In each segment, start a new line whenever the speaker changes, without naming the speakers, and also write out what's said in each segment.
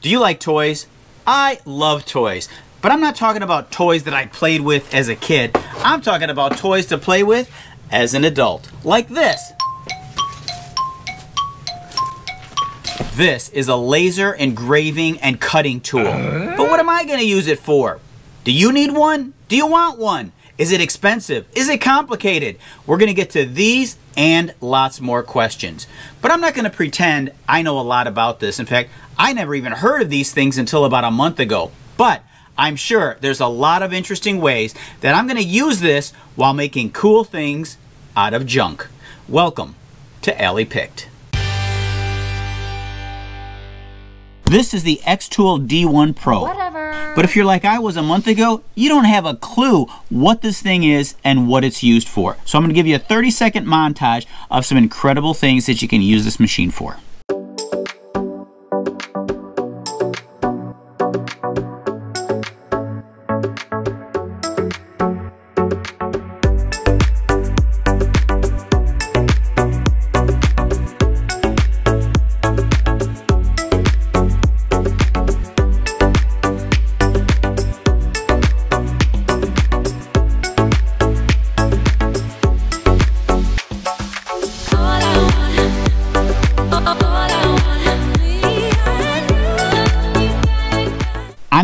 Do you like toys? I love toys. But I'm not talking about toys that I played with as a kid. I'm talking about toys to play with as an adult. Like this. This is a laser engraving and cutting tool. But what am I going to use it for? Do you need one? Do you want one? Is it expensive? Is it complicated? We're going to get to these and lots more questions. But I'm not going to pretend I know a lot about this. In fact, I never even heard of these things until about a month ago. But I'm sure there's a lot of interesting ways that I'm going to use this while making cool things out of junk. Welcome to Alley Picked. This is the Xtool D1 Pro.
Whatever.
But if you're like I was a month ago, you don't have a clue what this thing is and what it's used for. So I'm going to give you a 30 second montage of some incredible things that you can use this machine for.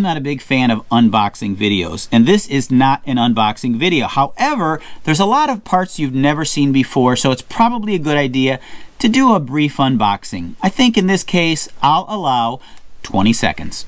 Not a big fan of unboxing videos, and this is not an unboxing video. However, there's a lot of parts you've never seen before, so it's probably a good idea to do a brief unboxing. I think in this case, I'll allow 20 seconds.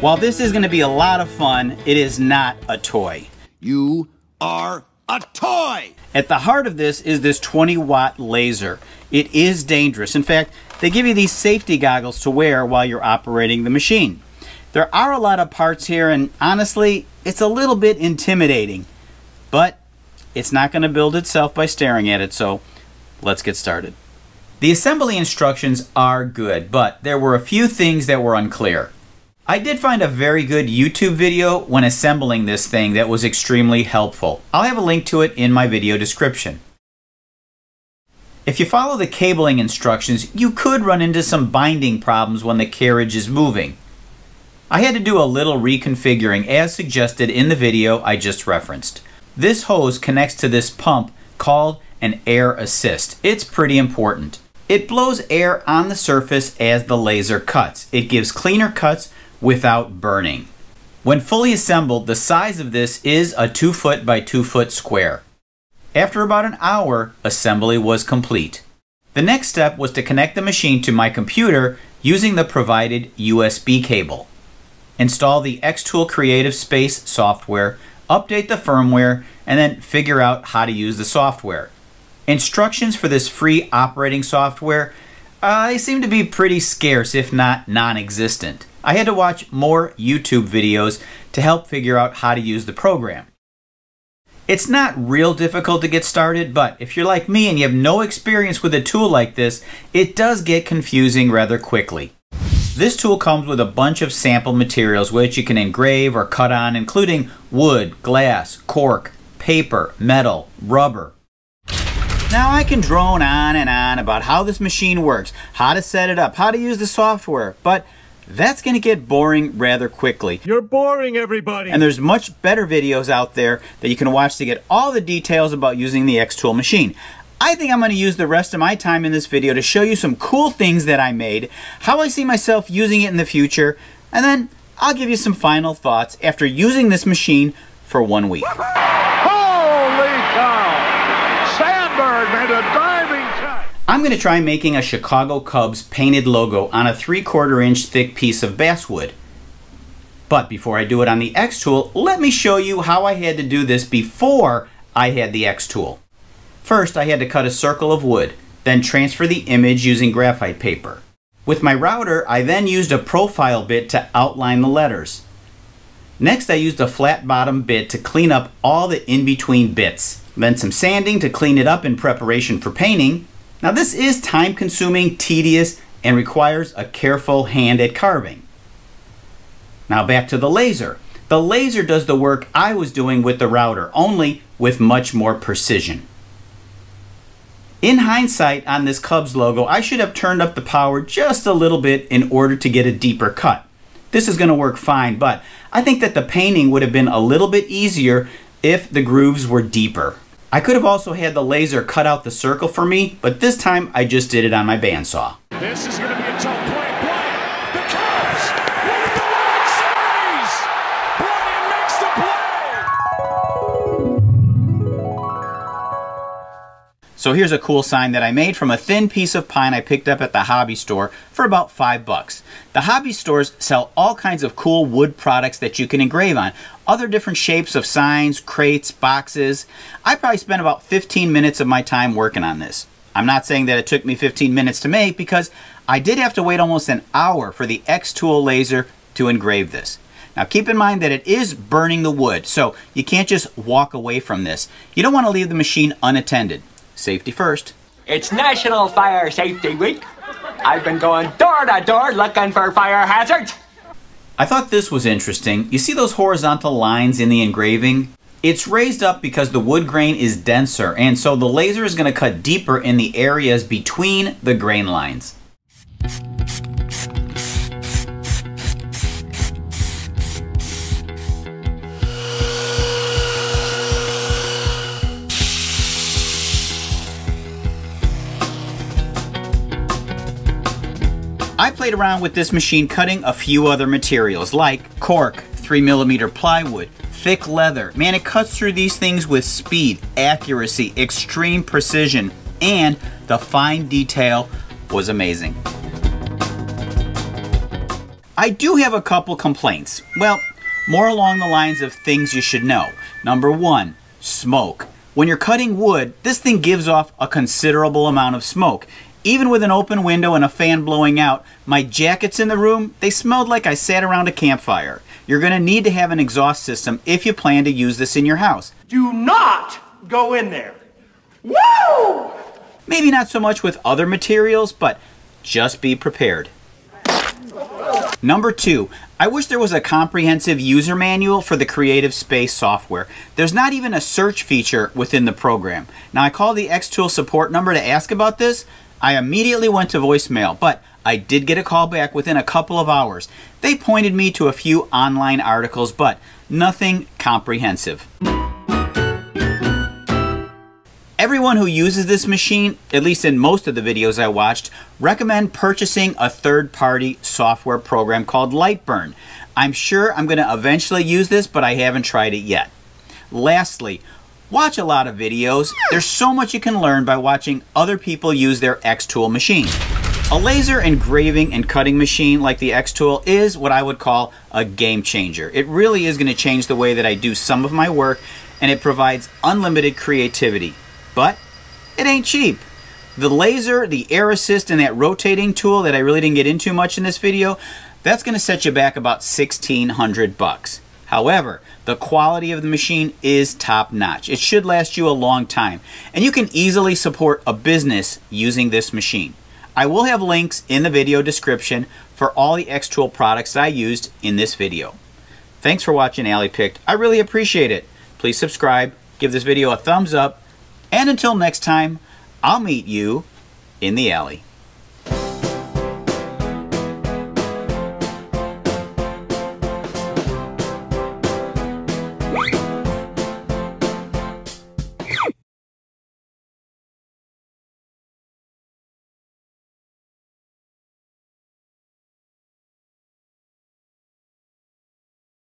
While this is going to be a lot of fun, it is not a toy.
You are a toy!
At the heart of this is this 20 watt laser. It is dangerous. In fact, they give you these safety goggles to wear while you're operating the machine. There are a lot of parts here, and honestly, it's a little bit intimidating. But it's not going to build itself by staring at it, so let's get started. The assembly instructions are good, but there were a few things that were unclear. I did find a very good YouTube video when assembling this thing that was extremely helpful. I'll have a link to it in my video description. If you follow the cabling instructions, you could run into some binding problems when the carriage is moving. I had to do a little reconfiguring as suggested in the video I just referenced. This hose connects to this pump called an air assist. It's pretty important. It blows air on the surface as the laser cuts. It gives cleaner cuts without burning. When fully assembled, the size of this is a 2 foot by 2 foot square. After about an hour, assembly was complete. The next step was to connect the machine to my computer using the provided USB cable. Install the Xtool Creative Space software, update the firmware, and then figure out how to use the software. Instructions for this free operating software, uh, they seem to be pretty scarce, if not non-existent. I had to watch more YouTube videos to help figure out how to use the program. It's not real difficult to get started, but if you're like me and you have no experience with a tool like this, it does get confusing rather quickly. This tool comes with a bunch of sample materials which you can engrave or cut on, including wood, glass, cork, paper, metal, rubber. Now I can drone on and on about how this machine works, how to set it up, how to use the software, but that's going to get boring rather quickly.
You're boring everybody.
And there's much better videos out there that you can watch to get all the details about using the Xtool machine. I think I'm going to use the rest of my time in this video to show you some cool things that I made, how I see myself using it in the future, and then I'll give you some final thoughts after using this machine for one week. I'm going to try making a Chicago Cubs painted logo on a 3 quarter inch thick piece of basswood. But before I do it on the X tool, let me show you how I had to do this before I had the X tool. First, I had to cut a circle of wood, then transfer the image using graphite paper. With my router, I then used a profile bit to outline the letters. Next, I used a flat bottom bit to clean up all the in-between bits. Then some sanding to clean it up in preparation for painting. Now this is time consuming, tedious, and requires a careful hand at carving. Now back to the laser. The laser does the work I was doing with the router, only with much more precision. In hindsight on this Cubs logo, I should have turned up the power just a little bit in order to get a deeper cut. This is going to work fine, but I think that the painting would have been a little bit easier if the grooves were deeper. I could have also had the laser cut out the circle for me, but this time I just did it on my bandsaw.
This is going to be a tough play.
So here's a cool sign that I made from a thin piece of pine I picked up at the hobby store for about five bucks. The hobby stores sell all kinds of cool wood products that you can engrave on. Other different shapes of signs, crates, boxes. I probably spent about 15 minutes of my time working on this. I'm not saying that it took me 15 minutes to make because I did have to wait almost an hour for the X-Tool laser to engrave this. Now keep in mind that it is burning the wood, so you can't just walk away from this. You don't want to leave the machine unattended. Safety first.
It's National Fire Safety Week. I've been going door to door looking for fire hazards.
I thought this was interesting. You see those horizontal lines in the engraving? It's raised up because the wood grain is denser, and so the laser is going to cut deeper in the areas between the grain lines. I played around with this machine cutting a few other materials like cork, 3mm plywood, thick leather. Man, it cuts through these things with speed, accuracy, extreme precision, and the fine detail was amazing. I do have a couple complaints. Well, more along the lines of things you should know. Number one, smoke. When you're cutting wood, this thing gives off a considerable amount of smoke. Even with an open window and a fan blowing out, my jackets in the room, they smelled like I sat around a campfire. You're going to need to have an exhaust system if you plan to use this in your house.
Do not go in there. Woo!
Maybe not so much with other materials, but just be prepared. Number two, I wish there was a comprehensive user manual for the Creative Space software. There's not even a search feature within the program. Now, I call the Xtool support number to ask about this. I immediately went to voicemail, but I did get a call back within a couple of hours. They pointed me to a few online articles, but nothing comprehensive. Everyone who uses this machine, at least in most of the videos I watched, recommend purchasing a third-party software program called Lightburn. I'm sure I'm going to eventually use this, but I haven't tried it yet. Lastly, watch a lot of videos. There's so much you can learn by watching other people use their X-Tool machine. A laser engraving and cutting machine like the X-Tool is what I would call a game changer. It really is going to change the way that I do some of my work and it provides unlimited creativity. But it ain't cheap. The laser, the air assist, and that rotating tool that I really didn't get into much in this video, that's going to set you back about 1600 bucks. However, the quality of the machine is top notch. It should last you a long time, and you can easily support a business using this machine. I will have links in the video description for all the X-Tool products that I used in this video. Thanks for watching Alley Picked. I really appreciate it. Please subscribe, give this video a thumbs up, and until next time, I'll meet you in the alley.